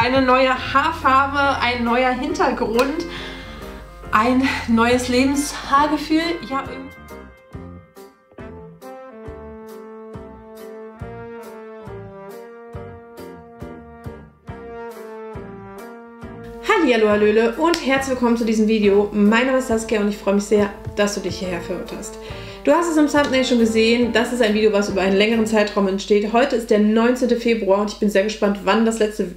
Eine neue Haarfarbe, ein neuer Hintergrund, ein neues Lebenshaargefühl. Ja. Hallo Hallöle und herzlich willkommen zu diesem Video. Mein Name ist Saskia und ich freue mich sehr, dass du dich hierher verirrt hast. Du hast es im Thumbnail schon gesehen, das ist ein Video, was über einen längeren Zeitraum entsteht. Heute ist der 19. Februar und ich bin sehr gespannt, wann das letzte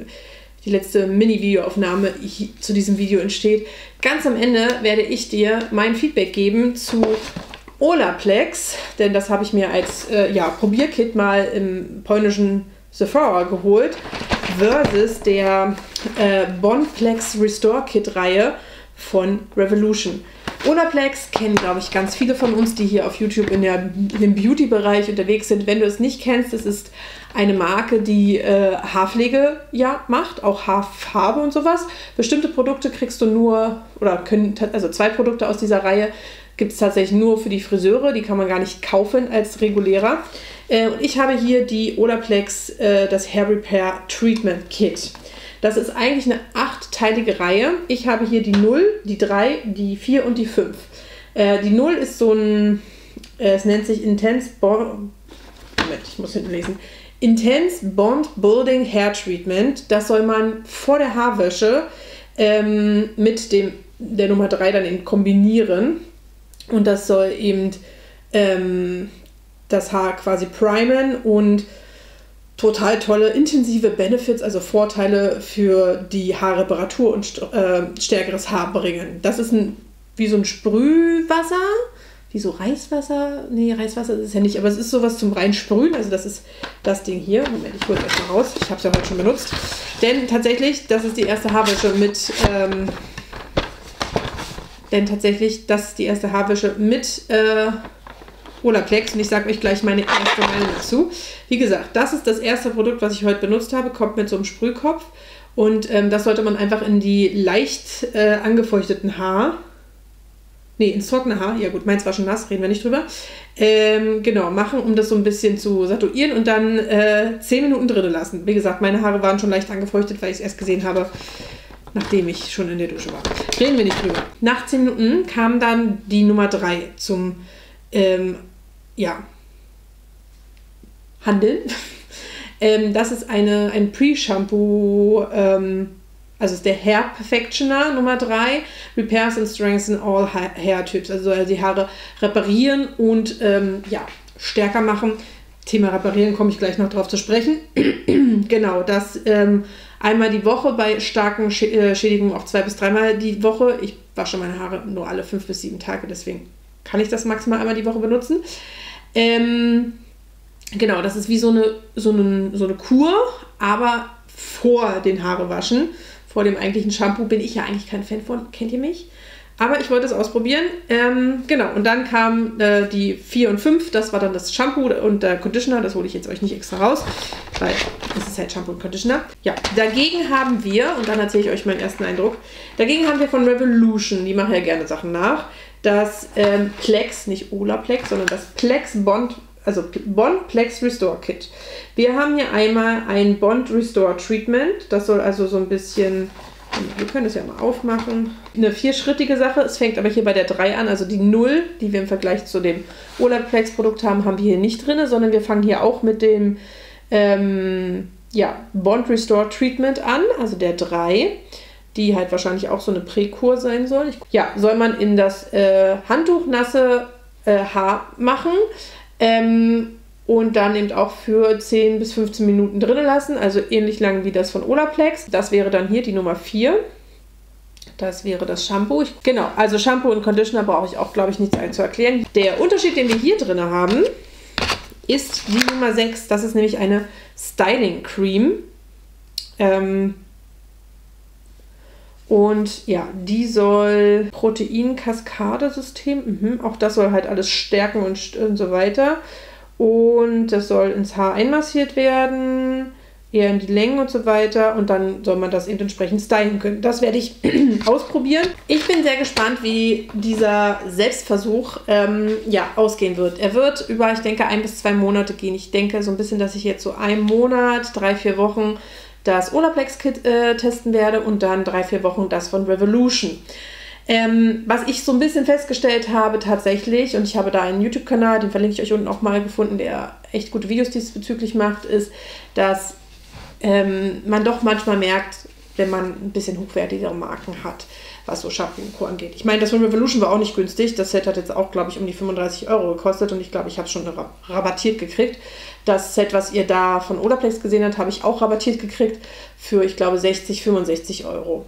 die letzte Mini-Videoaufnahme zu diesem Video entsteht. Ganz am Ende werde ich dir mein Feedback geben zu Olaplex, denn das habe ich mir als äh, ja, Probierkit mal im polnischen Sephora geholt, versus der äh, Bondplex Restore Kit Reihe von Revolution. Olaplex kennen, glaube ich, ganz viele von uns, die hier auf YouTube in, der, in dem Beauty-Bereich unterwegs sind. Wenn du es nicht kennst, es ist eine Marke, die äh, Haarpflege ja macht, auch Haarfarbe und sowas. Bestimmte Produkte kriegst du nur, oder können, also zwei Produkte aus dieser Reihe gibt es tatsächlich nur für die Friseure, die kann man gar nicht kaufen als regulärer. Äh, und ich habe hier die Olaplex, äh, das Hair Repair Treatment Kit. Das ist eigentlich eine achtteilige Reihe. Ich habe hier die 0, die 3, die 4 und die 5. Äh, die 0 ist so ein, äh, es nennt sich Intense Bond. Moment, ich muss hinten lesen. Intense Bond Building Hair Treatment. Das soll man vor der Haarwäsche ähm, mit dem, der Nummer 3 dann eben kombinieren. Und das soll eben ähm, das Haar quasi primen und total tolle intensive Benefits, also Vorteile für die Haarreparatur und äh, stärkeres Haar bringen. Das ist ein, wie so ein Sprühwasser, wie so Reiswasser. Nee, Reiswasser ist es ja nicht, aber es ist sowas zum reinsprühen. Also das ist das Ding hier. Moment, ich hole es erstmal raus. Ich habe es ja heute schon benutzt. Denn tatsächlich, das ist die erste Haarwäsche mit... Ähm, denn tatsächlich, das ist die erste Haarwäsche mit... Äh, Olaplex und ich sage euch gleich meine erste Meinung dazu. Wie gesagt, das ist das erste Produkt, was ich heute benutzt habe, kommt mit so einem Sprühkopf und ähm, das sollte man einfach in die leicht äh, angefeuchteten Haar, nee, ins trockene Haar, ja gut, meins war schon nass, reden wir nicht drüber, ähm, genau, machen, um das so ein bisschen zu satuieren und dann äh, 10 Minuten drin lassen. Wie gesagt, meine Haare waren schon leicht angefeuchtet, weil ich es erst gesehen habe, nachdem ich schon in der Dusche war. Reden wir nicht drüber. Nach 10 Minuten kam dann die Nummer 3 zum ähm, ja, handeln. ähm, das ist eine, ein Pre-Shampoo, ähm, also ist der Hair Perfectioner Nummer 3, Repairs and Strengthen All Hair Types, also soll die Haare reparieren und ähm, ja, stärker machen. Thema Reparieren komme ich gleich noch drauf zu sprechen. genau, das ähm, einmal die Woche bei starken äh, Schädigungen auch zwei bis dreimal die Woche. Ich wasche meine Haare nur alle fünf bis sieben Tage, deswegen kann ich das maximal einmal die Woche benutzen. Ähm, genau, das ist wie so eine, so, eine, so eine Kur, aber vor den Haare waschen. Vor dem eigentlichen Shampoo bin ich ja eigentlich kein Fan von, kennt ihr mich? Aber ich wollte es ausprobieren. Ähm, genau, und dann kam äh, die 4 und 5, das war dann das Shampoo und der Conditioner. Das hole ich jetzt euch nicht extra raus, weil es ist halt Shampoo und Conditioner. Ja, dagegen haben wir, und dann erzähle ich euch meinen ersten Eindruck, dagegen haben wir von Revolution, die machen ja gerne Sachen nach, das ähm, Plex, nicht Olaplex, sondern das Plex Bond, also Bond Plex Restore Kit. Wir haben hier einmal ein Bond Restore Treatment. Das soll also so ein bisschen, wir können das ja mal aufmachen, eine vierschrittige Sache. Es fängt aber hier bei der 3 an, also die 0, die wir im Vergleich zu dem Olaplex Produkt haben, haben wir hier nicht drin, sondern wir fangen hier auch mit dem ähm, ja, Bond Restore Treatment an, also der 3 die halt wahrscheinlich auch so eine Präkur sein soll. Ich, ja, soll man in das äh, handtuchnasse äh, Haar machen ähm, und dann eben auch für 10 bis 15 Minuten drin lassen, also ähnlich lang wie das von Olaplex. Das wäre dann hier die Nummer 4. Das wäre das Shampoo. Ich, genau, also Shampoo und Conditioner brauche ich auch, glaube ich, nichts zu erklären. Der Unterschied, den wir hier drin haben, ist die Nummer 6. Das ist nämlich eine Styling Cream. Ähm, und ja, die soll Proteinkaskadesystem, mhm, auch das soll halt alles stärken und, und so weiter. Und das soll ins Haar einmassiert werden, eher in die Längen und so weiter. Und dann soll man das eben entsprechend stylen können. Das werde ich ausprobieren. Ich bin sehr gespannt, wie dieser Selbstversuch ähm, ja, ausgehen wird. Er wird über, ich denke, ein bis zwei Monate gehen. Ich denke so ein bisschen, dass ich jetzt so einen Monat, drei, vier Wochen das Olaplex-Kit äh, testen werde und dann drei, vier Wochen das von Revolution. Ähm, was ich so ein bisschen festgestellt habe tatsächlich, und ich habe da einen YouTube-Kanal, den verlinke ich euch unten auch mal gefunden, der echt gute Videos diesbezüglich macht, ist, dass ähm, man doch manchmal merkt, wenn man ein bisschen hochwertigere Marken hat, was so Shampoo und Co. angeht. Ich meine, das von Revolution war auch nicht günstig. Das Set hat jetzt auch, glaube ich, um die 35 Euro gekostet und ich glaube, ich habe es schon rabattiert gekriegt. Das Set, was ihr da von Olaplex gesehen habt, habe ich auch rabattiert gekriegt für, ich glaube, 60, 65 Euro.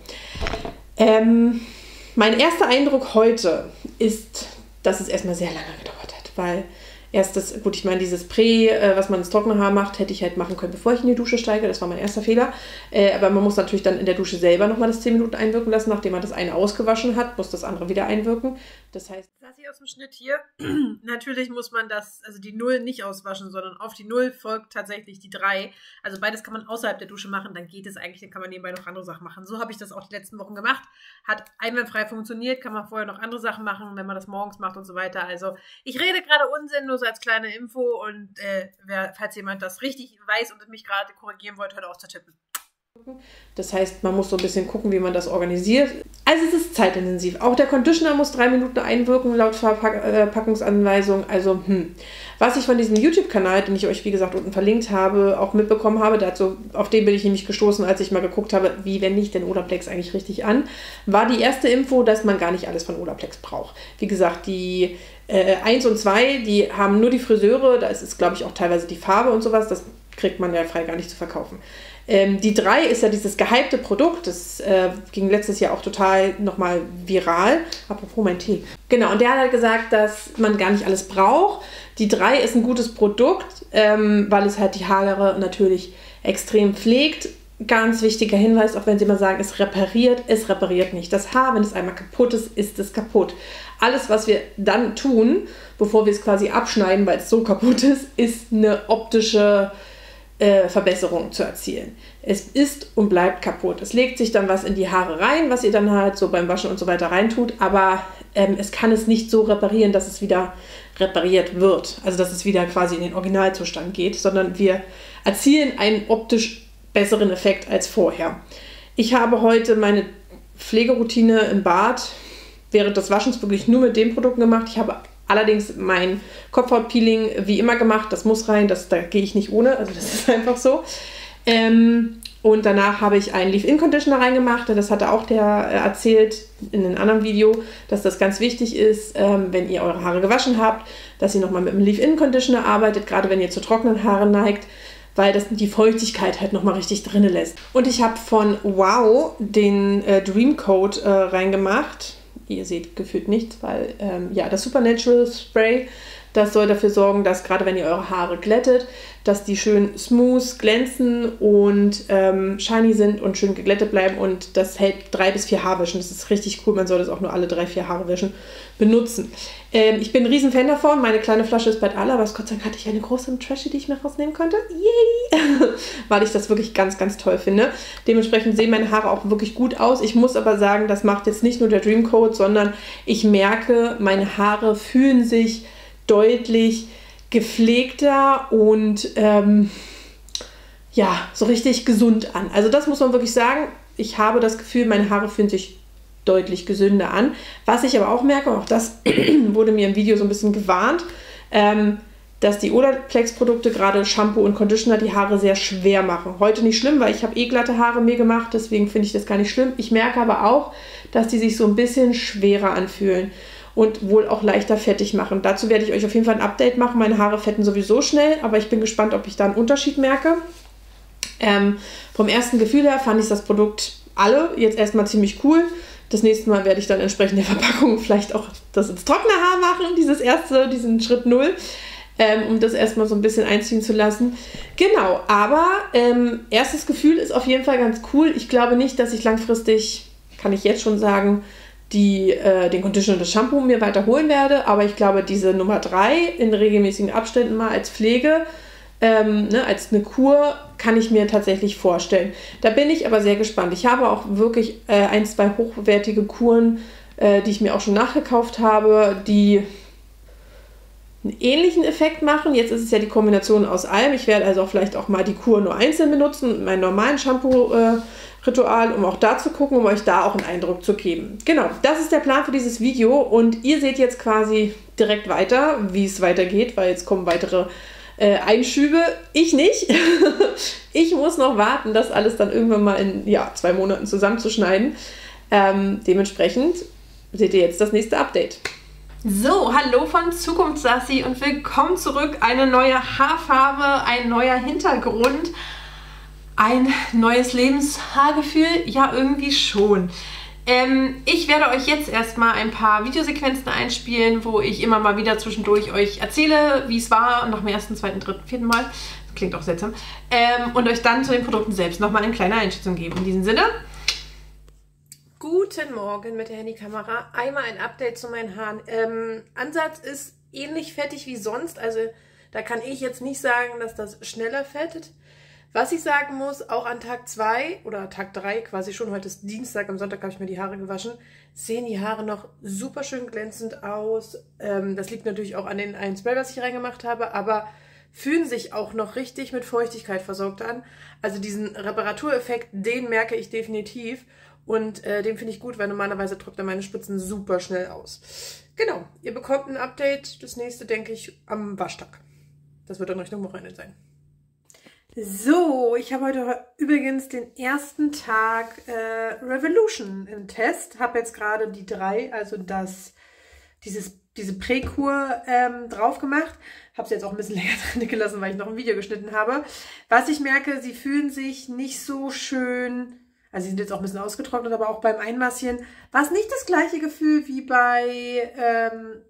Ähm, mein erster Eindruck heute ist, dass es erstmal sehr lange gedauert hat, weil erstes, gut, ich meine, dieses Prä, äh, was man ins trockene Haar macht, hätte ich halt machen können, bevor ich in die Dusche steige. Das war mein erster Fehler. Äh, aber man muss natürlich dann in der Dusche selber nochmal das 10 Minuten einwirken lassen. Nachdem man das eine ausgewaschen hat, muss das andere wieder einwirken. Das heißt, das hier aus dem Schnitt hier, natürlich muss man das, also die Null nicht auswaschen, sondern auf die Null folgt tatsächlich die 3. Also beides kann man außerhalb der Dusche machen, dann geht es eigentlich, dann kann man nebenbei noch andere Sachen machen. So habe ich das auch die letzten Wochen gemacht. Hat einwandfrei funktioniert, kann man vorher noch andere Sachen machen, wenn man das morgens macht und so weiter. Also ich rede gerade Unsinn, nur so als kleine Info und äh, wer, falls jemand das richtig weiß und mich gerade korrigieren wollte, hört auch zu tippen. Das heißt, man muss so ein bisschen gucken, wie man das organisiert. Also es ist zeitintensiv. Auch der Conditioner muss drei Minuten einwirken laut Verpackungsanweisung. Also, hm. Was ich von diesem YouTube-Kanal, den ich euch wie gesagt unten verlinkt habe, auch mitbekommen habe, dazu, auf den bin ich nämlich gestoßen, als ich mal geguckt habe, wie wende ich denn Olaplex eigentlich richtig an, war die erste Info, dass man gar nicht alles von Olaplex braucht. Wie gesagt, die äh, 1 und 2, die haben nur die Friseure, da ist es, glaube ich, auch teilweise die Farbe und sowas, das kriegt man ja frei gar nicht zu verkaufen. Ähm, die 3 ist ja dieses gehypte Produkt, das äh, ging letztes Jahr auch total nochmal viral. Apropos mein Tee. Genau, und der hat halt gesagt, dass man gar nicht alles braucht. Die 3 ist ein gutes Produkt, ähm, weil es halt die Haare natürlich extrem pflegt. Ganz wichtiger Hinweis, auch wenn Sie mal sagen, es repariert, es repariert nicht. Das Haar, wenn es einmal kaputt ist, ist es kaputt. Alles, was wir dann tun, bevor wir es quasi abschneiden, weil es so kaputt ist, ist eine optische Verbesserung zu erzielen. Es ist und bleibt kaputt. Es legt sich dann was in die Haare rein, was ihr dann halt so beim Waschen und so weiter reintut, aber ähm, es kann es nicht so reparieren, dass es wieder repariert wird. Also dass es wieder quasi in den Originalzustand geht, sondern wir erzielen einen optisch besseren Effekt als vorher. Ich habe heute meine Pflegeroutine im Bad während des Waschens wirklich nur mit den Produkten gemacht. Ich habe Allerdings mein Kopfhautpeeling wie immer gemacht, das muss rein, das, da gehe ich nicht ohne, also das ist einfach so. Ähm, und danach habe ich einen Leave-In-Conditioner reingemacht. Das hatte auch der äh, erzählt in einem anderen Video, dass das ganz wichtig ist, ähm, wenn ihr eure Haare gewaschen habt, dass ihr nochmal mit dem Leave-In-Conditioner arbeitet, gerade wenn ihr zu trockenen Haaren neigt, weil das die Feuchtigkeit halt nochmal richtig drinne lässt. Und ich habe von Wow den äh, Dream Code äh, ihr seht gefühlt nichts, weil ähm, ja, das Supernatural Spray, das soll dafür sorgen, dass gerade wenn ihr eure Haare glättet, dass die schön smooth, glänzen und ähm, shiny sind und schön geglättet bleiben und das hält drei bis vier Haarwischen. Das ist richtig cool, man soll das auch nur alle drei, vier Haare wischen benutzen. Ähm, ich bin ein riesen Fan davon, meine kleine Flasche ist bald alle, aber Gott sei Dank hatte ich eine große und Trashy, die ich mir rausnehmen konnte. Yay! Weil ich das wirklich ganz, ganz toll finde. Dementsprechend sehen meine Haare auch wirklich gut aus. Ich muss aber sagen, das macht jetzt nicht nur der Dream Code, sondern ich merke, meine Haare fühlen sich deutlich gepflegter und ähm, ja, so richtig gesund an. Also das muss man wirklich sagen. Ich habe das Gefühl, meine Haare fühlen sich deutlich gesünder an. Was ich aber auch merke, auch das wurde mir im Video so ein bisschen gewarnt, ähm, dass die Olaplex-Produkte, gerade Shampoo und Conditioner, die Haare sehr schwer machen. Heute nicht schlimm, weil ich habe eh glatte Haare mir gemacht, deswegen finde ich das gar nicht schlimm. Ich merke aber auch, dass die sich so ein bisschen schwerer anfühlen und wohl auch leichter fettig machen. Dazu werde ich euch auf jeden Fall ein Update machen. Meine Haare fetten sowieso schnell, aber ich bin gespannt, ob ich da einen Unterschied merke. Ähm, vom ersten Gefühl her fand ich das Produkt alle jetzt erstmal ziemlich cool. Das nächste Mal werde ich dann entsprechend der Verpackung vielleicht auch das ins trockene Haar machen, dieses erste, diesen Schritt null. Ähm, um das erstmal so ein bisschen einziehen zu lassen. Genau, aber ähm, erstes Gefühl ist auf jeden Fall ganz cool. Ich glaube nicht, dass ich langfristig, kann ich jetzt schon sagen, die, äh, den Conditioner und das Shampoo mir weiter holen werde. Aber ich glaube, diese Nummer 3 in regelmäßigen Abständen mal als Pflege, ähm, ne, als eine Kur, kann ich mir tatsächlich vorstellen. Da bin ich aber sehr gespannt. Ich habe auch wirklich äh, ein, zwei hochwertige Kuren, äh, die ich mir auch schon nachgekauft habe, die, einen ähnlichen Effekt machen. Jetzt ist es ja die Kombination aus allem. Ich werde also auch vielleicht auch mal die Kur nur einzeln benutzen mit meinem normalen Shampoo-Ritual, um auch da zu gucken, um euch da auch einen Eindruck zu geben. Genau, das ist der Plan für dieses Video und ihr seht jetzt quasi direkt weiter, wie es weitergeht, weil jetzt kommen weitere äh, Einschübe. Ich nicht. ich muss noch warten, das alles dann irgendwann mal in ja, zwei Monaten zusammenzuschneiden. Ähm, dementsprechend seht ihr jetzt das nächste Update. So, hallo von Zukunftssassi und willkommen zurück. Eine neue Haarfarbe, ein neuer Hintergrund, ein neues Lebenshaargefühl. Ja, irgendwie schon. Ähm, ich werde euch jetzt erstmal ein paar Videosequenzen einspielen, wo ich immer mal wieder zwischendurch euch erzähle, wie es war nach dem ersten, zweiten, dritten, vierten Mal. Das klingt auch seltsam. Ähm, und euch dann zu den Produkten selbst nochmal eine kleine Einschätzung geben. In diesem Sinne, Guten Morgen mit der Handykamera. Einmal ein Update zu meinen Haaren. Ähm, Ansatz ist ähnlich fettig wie sonst. Also da kann ich jetzt nicht sagen, dass das schneller fettet. Was ich sagen muss, auch an Tag 2 oder Tag 3, quasi schon heute ist Dienstag, am Sonntag habe ich mir die Haare gewaschen, sehen die Haare noch super schön glänzend aus. Ähm, das liegt natürlich auch an den einen Spray, was ich reingemacht habe, aber fühlen sich auch noch richtig mit Feuchtigkeit versorgt an. Also diesen Reparatureffekt, den merke ich definitiv. Und äh, den finde ich gut, weil normalerweise trocknen meine Spitzen super schnell aus. Genau, ihr bekommt ein Update. Das nächste, denke ich, am Waschtag. Das wird dann Richtung Wochenende sein. So, ich habe heute übrigens den ersten Tag äh, Revolution im Test. Habe jetzt gerade die drei, also das, dieses, diese Präkur ähm, drauf gemacht. Habe sie jetzt auch ein bisschen länger drin gelassen, weil ich noch ein Video geschnitten habe. Was ich merke, sie fühlen sich nicht so schön also sie sind jetzt auch ein bisschen ausgetrocknet, aber auch beim Einmassieren war es nicht das gleiche Gefühl wie bei ähm,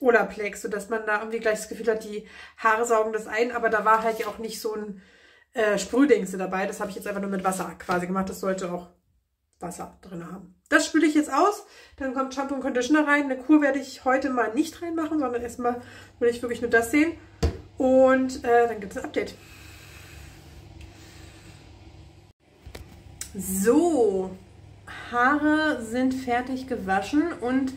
Olaplex, sodass man da irgendwie gleich das Gefühl hat, die Haare saugen das ein, aber da war halt ja auch nicht so ein äh, Sprühdingse dabei. Das habe ich jetzt einfach nur mit Wasser quasi gemacht. Das sollte auch Wasser drin haben. Das spüle ich jetzt aus. Dann kommt Shampoo und Conditioner rein. Eine Kur werde ich heute mal nicht reinmachen, sondern erstmal will ich wirklich nur das sehen. Und äh, dann gibt es ein Update. So, Haare sind fertig gewaschen und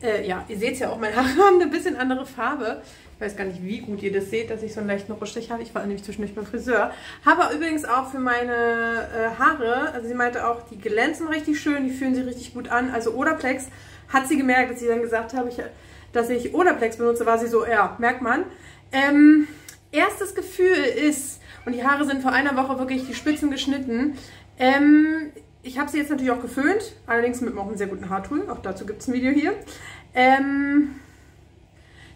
äh, ja, ihr seht es ja auch, meine Haare haben eine bisschen andere Farbe. Ich weiß gar nicht, wie gut ihr das seht, dass ich so einen leichten Rutschstich habe. Ich war nämlich zwischendurch beim Friseur. Habe übrigens auch für meine äh, Haare, also sie meinte auch, die glänzen richtig schön, die fühlen sich richtig gut an. Also Odaplex hat sie gemerkt, als ich dann gesagt habe, ich, dass ich Odaplex benutze, war sie so, ja, merkt man. Ähm, erstes Gefühl ist, und die Haare sind vor einer Woche wirklich die Spitzen geschnitten, ähm, ich habe sie jetzt natürlich auch geföhnt, allerdings mit einem sehr guten Haartool. Auch dazu gibt es ein Video hier. Ähm,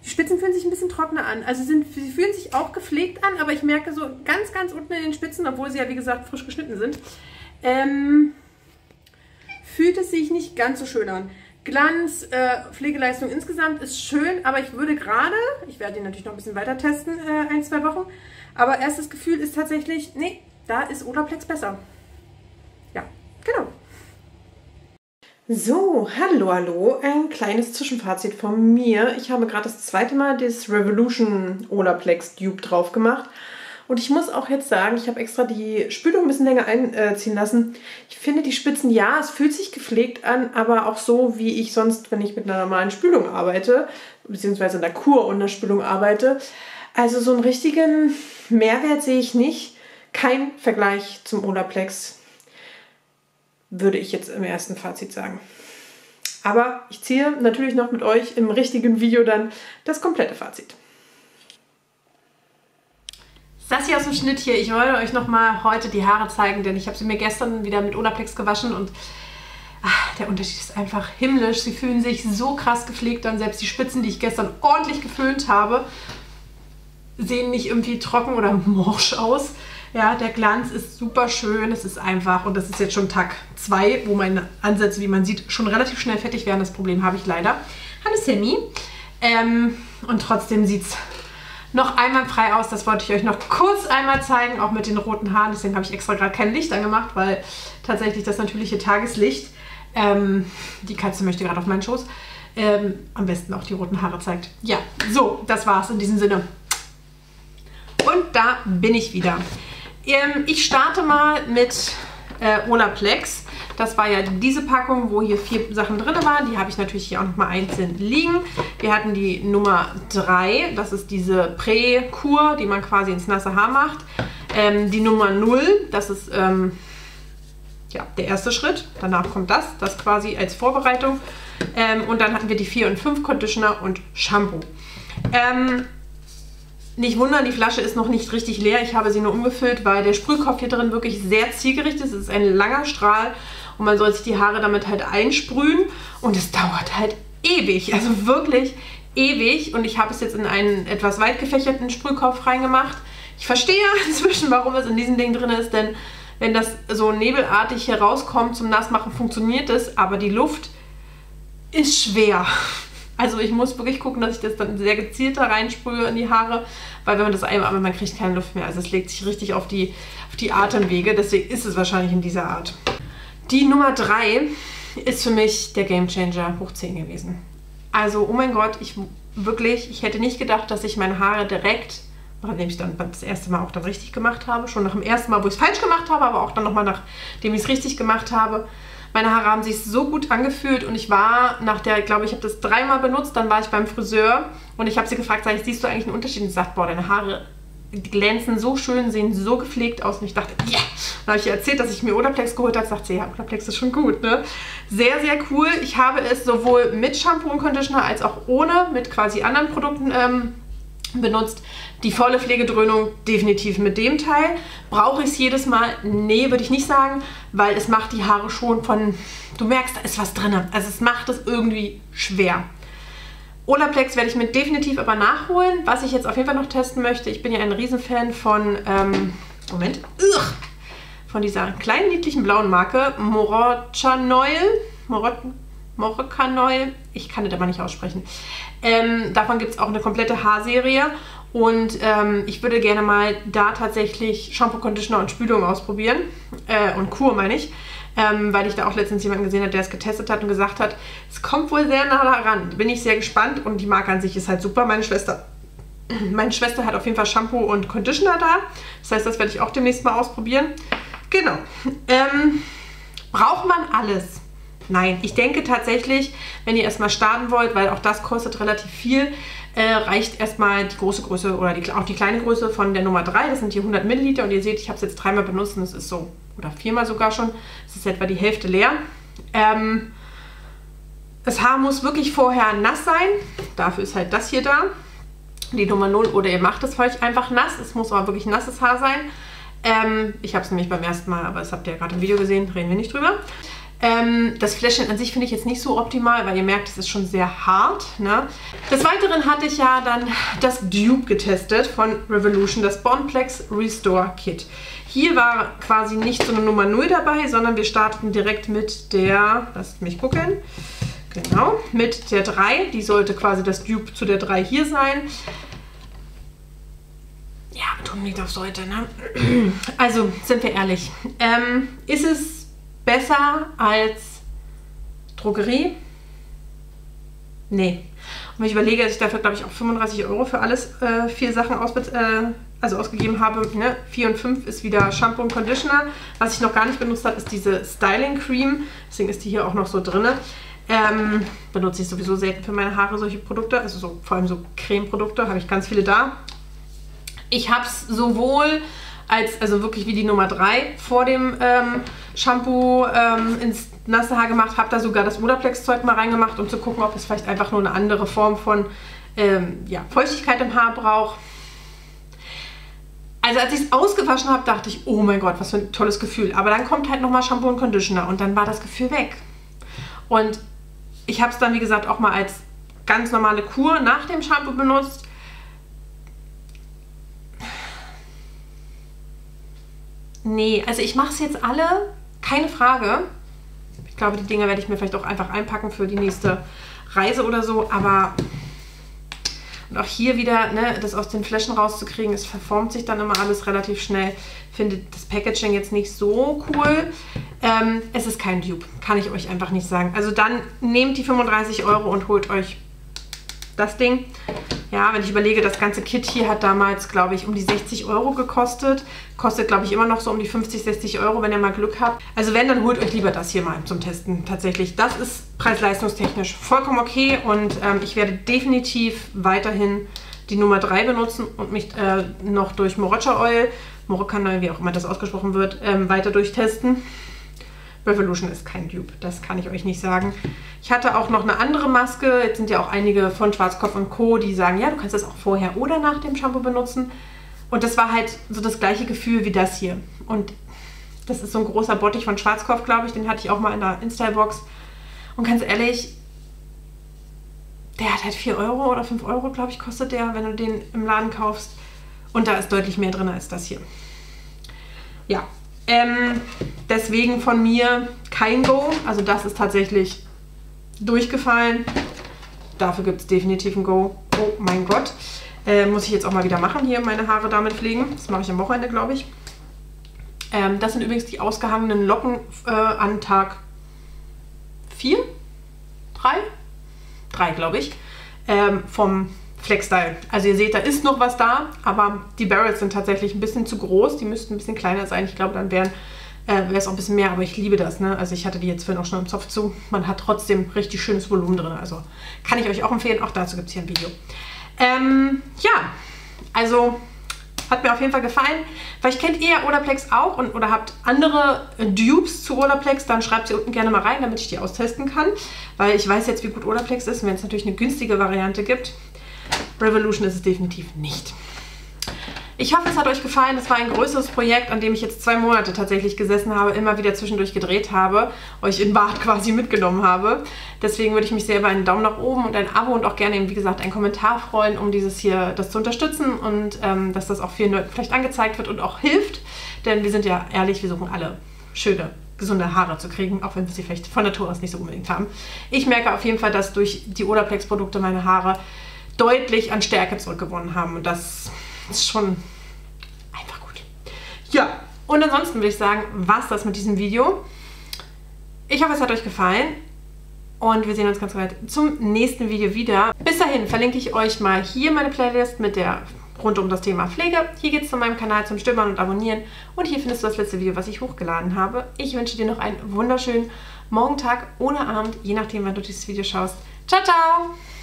die Spitzen fühlen sich ein bisschen trockener an. Also sind, sie fühlen sich auch gepflegt an, aber ich merke so ganz, ganz unten in den Spitzen, obwohl sie ja wie gesagt frisch geschnitten sind, ähm, fühlt es sich nicht ganz so schön an. Glanz, äh, Pflegeleistung insgesamt ist schön, aber ich würde gerade, ich werde ihn natürlich noch ein bisschen weiter testen, äh, ein, zwei Wochen, aber erstes Gefühl ist tatsächlich, nee, da ist Olaplex besser. Genau. So, hallo, hallo. Ein kleines Zwischenfazit von mir. Ich habe gerade das zweite Mal das Revolution Olaplex Dupe drauf gemacht. Und ich muss auch jetzt sagen, ich habe extra die Spülung ein bisschen länger einziehen lassen. Ich finde die Spitzen, ja, es fühlt sich gepflegt an, aber auch so, wie ich sonst, wenn ich mit einer normalen Spülung arbeite, beziehungsweise einer Kur und einer Spülung arbeite. Also so einen richtigen Mehrwert sehe ich nicht. Kein Vergleich zum Olaplex würde ich jetzt im ersten Fazit sagen. Aber ich ziehe natürlich noch mit euch im richtigen Video dann das komplette Fazit. Sassi aus dem Schnitt hier. Ich wollte euch nochmal heute die Haare zeigen, denn ich habe sie mir gestern wieder mit Olaplex gewaschen und ach, der Unterschied ist einfach himmlisch. Sie fühlen sich so krass gepflegt an. Selbst die Spitzen, die ich gestern ordentlich geföhnt habe, sehen nicht irgendwie trocken oder morsch aus. Ja, der Glanz ist super schön. Es ist einfach, und das ist jetzt schon Tag 2, wo meine Ansätze, wie man sieht, schon relativ schnell fertig werden. Das Problem habe ich leider. Hallo Sammy. Ähm, und trotzdem sieht es noch einmal frei aus. Das wollte ich euch noch kurz einmal zeigen, auch mit den roten Haaren. Deswegen habe ich extra gerade kein Licht angemacht, weil tatsächlich das natürliche Tageslicht, ähm, die Katze möchte gerade auf meinen Schoß, ähm, am besten auch die roten Haare zeigt. Ja, so, das war's in diesem Sinne. Und da bin ich wieder. Ähm, ich starte mal mit äh, Olaplex. Das war ja diese Packung, wo hier vier Sachen drin waren. Die habe ich natürlich hier auch nochmal einzeln liegen. Wir hatten die Nummer 3. Das ist diese Prä-Kur, die man quasi ins nasse Haar macht. Ähm, die Nummer 0, das ist ähm, ja, der erste Schritt. Danach kommt das, das quasi als Vorbereitung. Ähm, und dann hatten wir die 4 und 5 Conditioner und Shampoo. Ähm, nicht wundern, die Flasche ist noch nicht richtig leer. Ich habe sie nur umgefüllt, weil der Sprühkopf hier drin wirklich sehr zielgerichtet ist. Es ist ein langer Strahl und man soll sich die Haare damit halt einsprühen. Und es dauert halt ewig, also wirklich ewig. Und ich habe es jetzt in einen etwas weit gefächerten Sprühkopf reingemacht. Ich verstehe inzwischen, warum es in diesem Ding drin ist, denn wenn das so nebelartig hier rauskommt zum Nassmachen, funktioniert es, aber die Luft ist schwer. Also ich muss wirklich gucken, dass ich das dann sehr gezielt da reinsprühe in die Haare, weil wenn man das einmal, aber man kriegt keine Luft mehr. Also es legt sich richtig auf die, auf die Atemwege, deswegen ist es wahrscheinlich in dieser Art. Die Nummer 3 ist für mich der Gamechanger hoch 10 gewesen. Also, oh mein Gott, ich wirklich, ich hätte nicht gedacht, dass ich meine Haare direkt, nachdem ich dann das erste Mal auch dann richtig gemacht habe, schon nach dem ersten Mal, wo ich es falsch gemacht habe, aber auch dann nochmal nachdem ich es richtig gemacht habe, meine Haare haben sich so gut angefühlt und ich war nach der, ich glaube, ich habe das dreimal benutzt, dann war ich beim Friseur und ich habe sie gefragt, sag ich, siehst du eigentlich einen Unterschied? Und sie sagt, boah, deine Haare glänzen so schön, sehen so gepflegt aus. Und ich dachte, ja. Yeah. Dann habe ich ihr erzählt, dass ich mir Olaplex geholt habe. Sagt sie, ja, Olaplex ist schon gut, ne? Sehr, sehr cool. Ich habe es sowohl mit Shampoo und Conditioner als auch ohne, mit quasi anderen Produkten ähm, benutzt. Die volle Pflegedröhnung definitiv mit dem Teil. Brauche ich es jedes Mal? Nee, würde ich nicht sagen, weil es macht die Haare schon von, du merkst, da ist was drin. Also es macht es irgendwie schwer. Olaplex werde ich mir definitiv aber nachholen. Was ich jetzt auf jeden Fall noch testen möchte, ich bin ja ein Riesenfan von, ähm, Moment, ugh, von dieser kleinen niedlichen blauen Marke Morocanoil. Morocanoil, ich kann das aber nicht aussprechen. Ähm, davon gibt es auch eine komplette Haarserie und ähm, ich würde gerne mal da tatsächlich Shampoo, Conditioner und Spülung ausprobieren. Äh, und Kur meine ich. Ähm, weil ich da auch letztens jemanden gesehen habe, der es getestet hat und gesagt hat, es kommt wohl sehr nah daran. Bin ich sehr gespannt und die Marke an sich ist halt super. Meine Schwester, meine Schwester hat auf jeden Fall Shampoo und Conditioner da. Das heißt, das werde ich auch demnächst mal ausprobieren. Genau. Ähm, braucht man alles? Nein, ich denke tatsächlich, wenn ihr erstmal starten wollt, weil auch das kostet relativ viel, äh, reicht erstmal die große Größe oder die, auch die kleine Größe von der Nummer 3. Das sind hier 100 Milliliter und ihr seht, ich habe es jetzt dreimal benutzt und es ist so, oder viermal sogar schon, es ist etwa die Hälfte leer. Ähm, das Haar muss wirklich vorher nass sein. Dafür ist halt das hier da. Die Nummer 0 oder ihr macht es euch einfach nass. Es muss aber wirklich nasses Haar sein. Ähm, ich habe es nämlich beim ersten Mal, aber das habt ihr ja gerade im Video gesehen, reden wir nicht drüber. Ähm, das Fläschchen an sich finde ich jetzt nicht so optimal, weil ihr merkt, es ist schon sehr hart. Ne? Des Weiteren hatte ich ja dann das Dupe getestet von Revolution, das Bondplex Restore Kit. Hier war quasi nicht so eine Nummer 0 dabei, sondern wir starteten direkt mit der, lasst mich gucken, genau, mit der 3. Die sollte quasi das Dupe zu der 3 hier sein. Ja, tun nicht auf sollte, ne? Also, sind wir ehrlich. Ähm, ist es besser als Drogerie? Nee. Und wenn ich überlege, dass ich dafür, glaube ich, auch 35 Euro für alles äh, vier Sachen aus, äh, also ausgegeben habe. Ne? 4 und 5 ist wieder Shampoo und Conditioner. Was ich noch gar nicht benutzt habe, ist diese Styling Cream. Deswegen ist die hier auch noch so drin. Ähm, benutze ich sowieso selten für meine Haare solche Produkte. Also so, vor allem so Creme-Produkte habe ich ganz viele da. Ich habe es sowohl als, also wirklich wie die Nummer 3 vor dem ähm, Shampoo ähm, ins nasse Haar gemacht, habe da sogar das Olaplex-Zeug mal reingemacht, um zu gucken, ob es vielleicht einfach nur eine andere Form von ähm, ja, Feuchtigkeit im Haar braucht. Also als ich es ausgewaschen habe, dachte ich, oh mein Gott, was für ein tolles Gefühl. Aber dann kommt halt nochmal Shampoo und Conditioner und dann war das Gefühl weg. Und ich habe es dann, wie gesagt, auch mal als ganz normale Kur nach dem Shampoo benutzt. Nee, also ich mache es jetzt alle, keine Frage. Ich glaube, die Dinger werde ich mir vielleicht auch einfach einpacken für die nächste Reise oder so, aber und auch hier wieder, ne, das aus den Flaschen rauszukriegen, es verformt sich dann immer alles relativ schnell. Finde das Packaging jetzt nicht so cool. Ähm, es ist kein Dupe, kann ich euch einfach nicht sagen. Also dann nehmt die 35 Euro und holt euch das Ding. Ja, wenn ich überlege, das ganze Kit hier hat damals, glaube ich, um die 60 Euro gekostet. Kostet, glaube ich, immer noch so um die 50, 60 Euro, wenn ihr mal Glück habt. Also wenn, dann holt euch lieber das hier mal zum Testen. Tatsächlich, das ist preis-leistungstechnisch vollkommen okay und ähm, ich werde definitiv weiterhin die Nummer 3 benutzen und mich äh, noch durch Morocha Oil, Moroccan Oil, wie auch immer das ausgesprochen wird, ähm, weiter durchtesten. Revolution ist kein Dupe, das kann ich euch nicht sagen. Ich hatte auch noch eine andere Maske. Jetzt sind ja auch einige von Schwarzkopf und Co., die sagen, ja, du kannst das auch vorher oder nach dem Shampoo benutzen. Und das war halt so das gleiche Gefühl wie das hier. Und das ist so ein großer Bottich von Schwarzkopf, glaube ich. Den hatte ich auch mal in der Insta-Box. Und ganz ehrlich, der hat halt 4 Euro oder 5 Euro, glaube ich, kostet der, wenn du den im Laden kaufst. Und da ist deutlich mehr drin als das hier. Ja, ähm, deswegen von mir kein Go. Also das ist tatsächlich durchgefallen. Dafür gibt es definitiv ein Go. Oh mein Gott. Äh, muss ich jetzt auch mal wieder machen, hier meine Haare damit pflegen. Das mache ich am Wochenende, glaube ich. Ähm, das sind übrigens die ausgehangenen Locken äh, an Tag 4? 3? 3, glaube ich. Ähm, vom Flex-Style. Also ihr seht, da ist noch was da, aber die Barrels sind tatsächlich ein bisschen zu groß. Die müssten ein bisschen kleiner sein. Ich glaube, dann wären äh, wäre es auch ein bisschen mehr, aber ich liebe das. Ne? Also ich hatte die jetzt vorhin auch schon im Zopf zu. Man hat trotzdem richtig schönes Volumen drin. Also kann ich euch auch empfehlen. Auch dazu gibt es hier ein Video. Ähm, ja, also hat mir auf jeden Fall gefallen. Vielleicht kennt ihr ja Olaplex auch und, oder habt andere Dupes zu Olaplex, dann schreibt sie unten gerne mal rein, damit ich die austesten kann. Weil ich weiß jetzt, wie gut Olaplex ist. Und wenn es natürlich eine günstige Variante gibt, Revolution ist es definitiv nicht. Ich hoffe, es hat euch gefallen. Es war ein größeres Projekt, an dem ich jetzt zwei Monate tatsächlich gesessen habe, immer wieder zwischendurch gedreht habe, euch in Bad quasi mitgenommen habe. Deswegen würde ich mich sehr über einen Daumen nach oben und ein Abo und auch gerne, wie gesagt, einen Kommentar freuen, um dieses hier, das zu unterstützen und ähm, dass das auch vielen Leuten vielleicht angezeigt wird und auch hilft. Denn wir sind ja ehrlich, wir suchen alle schöne gesunde Haare zu kriegen, auch wenn wir sie vielleicht von Natur aus nicht so unbedingt haben. Ich merke auf jeden Fall, dass durch die Olaplex-Produkte meine Haare deutlich an Stärke zurückgewonnen haben. Und das ist schon einfach gut. Ja, und ansonsten würde ich sagen, was das mit diesem Video. Ich hoffe, es hat euch gefallen. Und wir sehen uns ganz bald zum nächsten Video wieder. Bis dahin verlinke ich euch mal hier meine Playlist mit der rund um das Thema Pflege. Hier geht es zu meinem Kanal zum Stöbern und Abonnieren. Und hier findest du das letzte Video, was ich hochgeladen habe. Ich wünsche dir noch einen wunderschönen Morgentag oder Abend, je nachdem, wann du dieses Video schaust. Ciao, ciao!